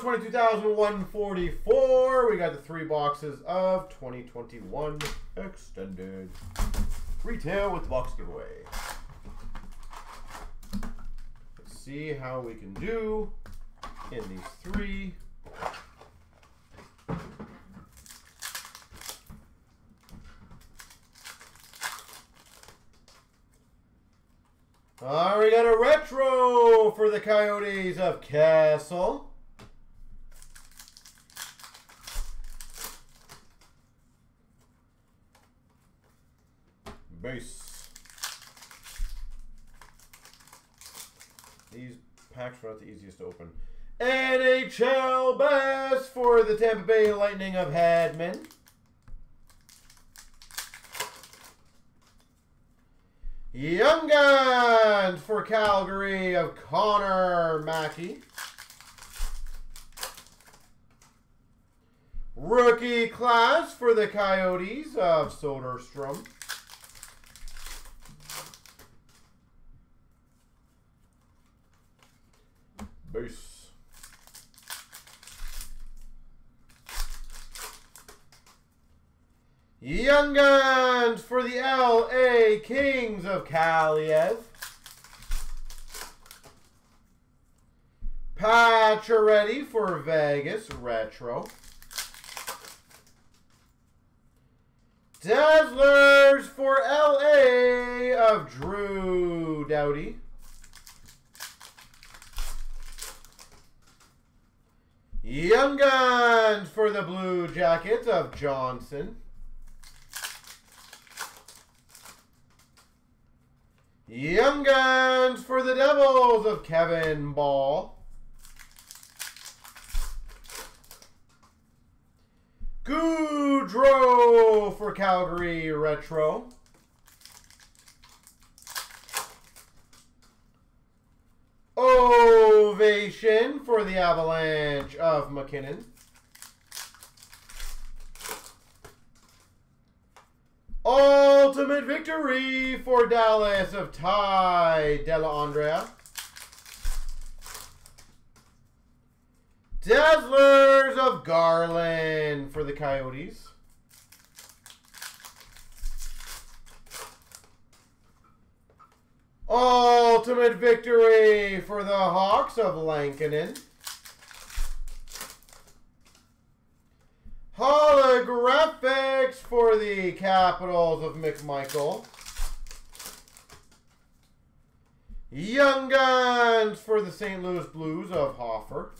22,144. We got the three boxes of 2021 extended. Retail with the box giveaway. Let's see how we can do in these three. All right, we got a retro for the Coyotes of Kessel. Base. These to open. NHL best for the Tampa Bay Lightning of Hedman. Young Guns for Calgary of Connor Mackey. Rookie class for the Coyotes of Soderstrom. Base. Young Guns for the LA Kings of Kaliyev. Pacioretty for Vegas Retro. Dazzlers for LA of Drew Doughty. Young Guns for the Blue Jackets of Johnson. Young Guns for the Devils of Kevin Bahl. Gaudreau for Calgary Retro. For the Avalanche of MacKinnon. Ultimate victory for Dallas of Ty Dellandrea. Dazzlers of Garland for the Coyotes. Ultimate victory for the Hawks of Lankinen. Holographics for the Capitals of McMichael. Young Guns for the St. Louis Blues of Hofer.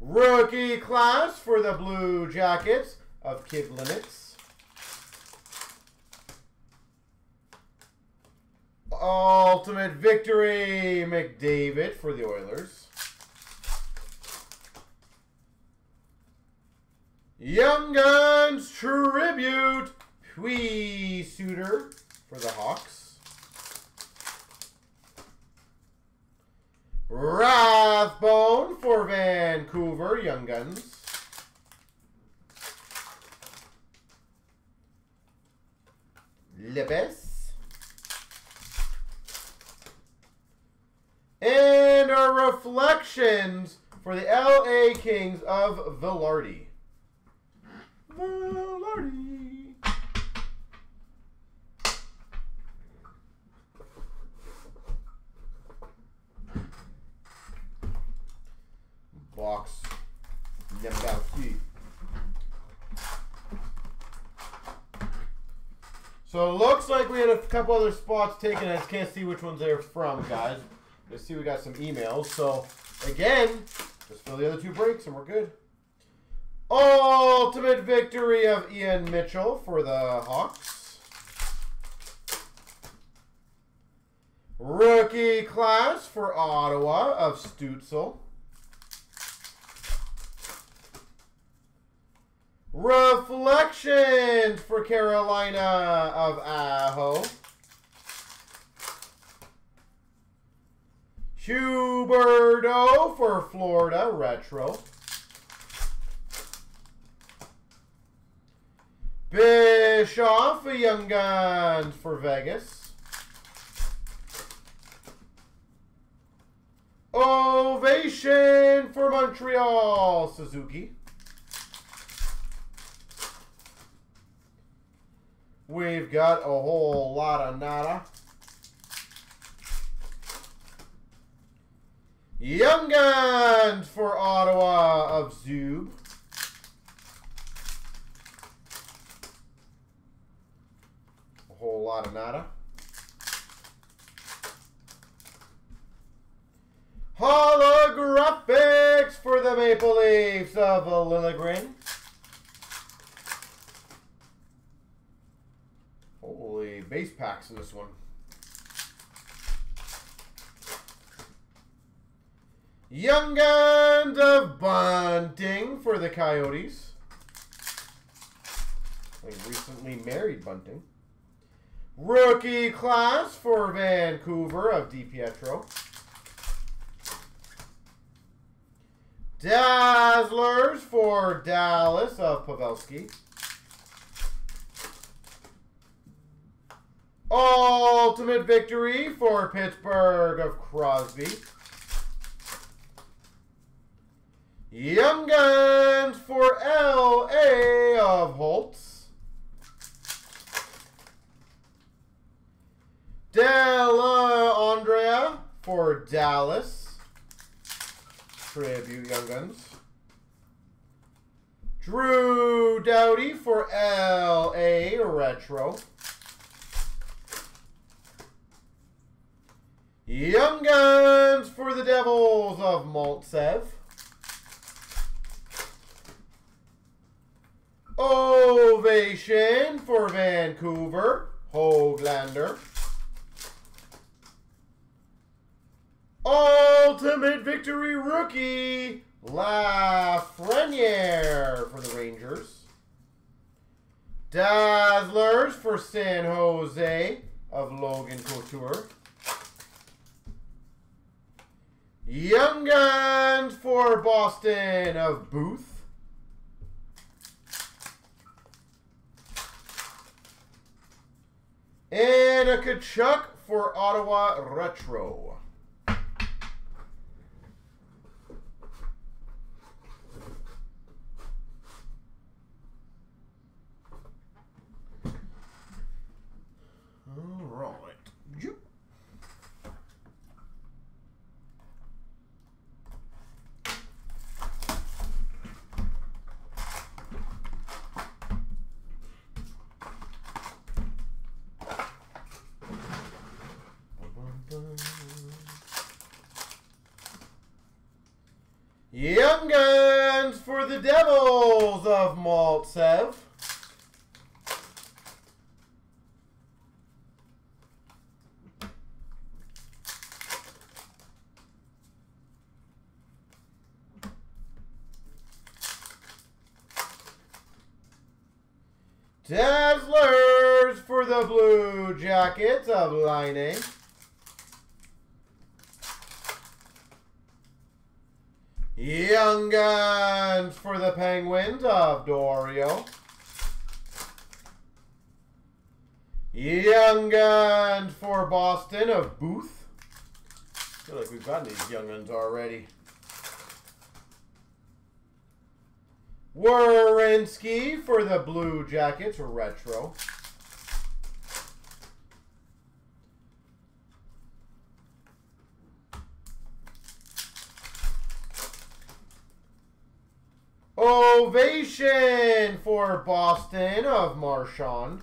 Rookie class for the Blue Jackets of Kid Kivlenieks. Ultimate victory, McDavid for the Oilers. Young Guns Tribute, Pius Suter for the Hawks. Rathbone for Vancouver, Young Guns. Libes. And our for the LA Kings of Vilardi. Vilardi. Box. So it looks like we had a couple other spots taken. I just can't see which ones they're from, guys. Let's see, we got some emails. So again, just fill the other two breaks and we're good. Ultimate victory of Ian Mitchell for the Hawks. Rookie class for Ottawa of Stützle. Reflections for Carolina of Aho. Huberdeau for Florida Retro. Bischoff for Young Guns for Vegas. Ovation for Montreal, Suzuki. We've got a whole lot of nada. Young Guns for Ottawa of Zub. A whole lot of nada. Holographics for the Maple Leafs of Liljegren. Holy base packs in this one. Young Guns of Bunting for the Coyotes. Like recently married Bunting. Rookie class for Vancouver of DiPietro. Dazzlers for Dallas of Pavelski. Ultimate victory for Pittsburgh of Crosby. Young Guns for LA of Holtz. Dellandrea for Dallas. Tribute Young Guns. Drew Doughty for LA Retro. Young Guns for the Devils of Maltsev. Ovation for Vancouver, Hoglander. Ultimate Victory Rookie, Lafreniere for the Rangers. Dazzlers for San Jose of Logan Couture. Young Guns for Boston of Booth. And a Tkachuk for Ottawa Retro. All right. Yep. Young Guns for the Devils of Maltsev. Dazzlers for the Blue Jackets of Laine. Young Guns for the Penguins of D'Orio. Young Guns for Boston of Booth. I feel like we've gotten these Young Guns already. Werenski for the Blue Jackets Retro. Ovation for Boston of Marchand.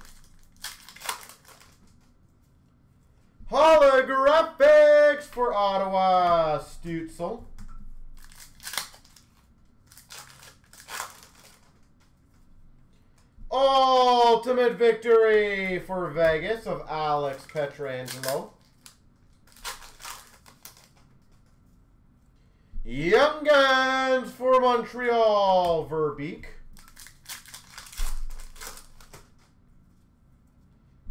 Holographics for Ottawa, Stützle. Ultimate victory for Vegas of Alex Pietrangelo. Young Guns for Montreal, Verbeek.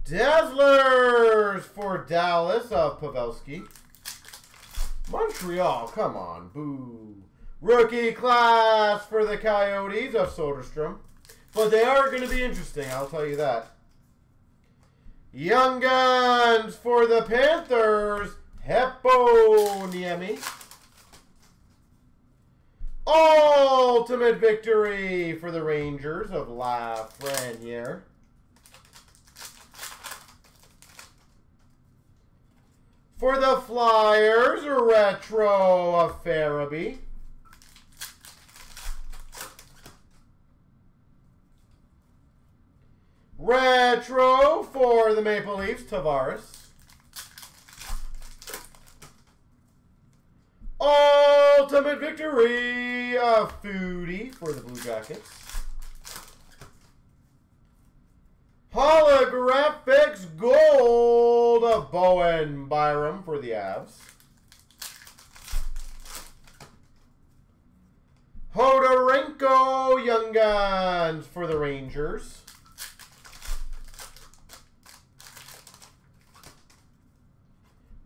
Dazzlers for Dallas of Pavelski. Montreal, come on, boo. Rookie class for the Coyotes of Soderstrom. But they are going to be interesting, I'll tell you that. Young Guns for the Panthers, Heponiemi. Ultimate victory for the Rangers of Lafreniere. For the Flyers, retro of Farabee. Retro for the Maple Leafs, Tavares. Ultimate victory of Foudy for the Blue Jackets. Holographics gold of Bowen Byram for the Avs. Hodorenko Young Guns for the Rangers.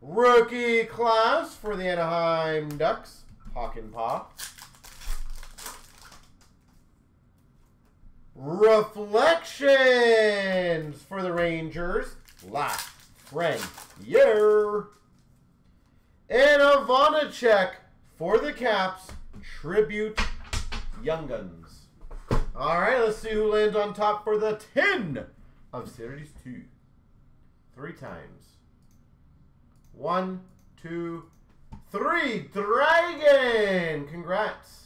Rookie class for the Anaheim Ducks, Hakanpää. Reflections for the Rangers, La Friend Year. And a for the Caps, Tribute Young Guns. All right, let's see who lands on top for the 10 of Series 2. Three times. One, two, three. Dragon! Congrats.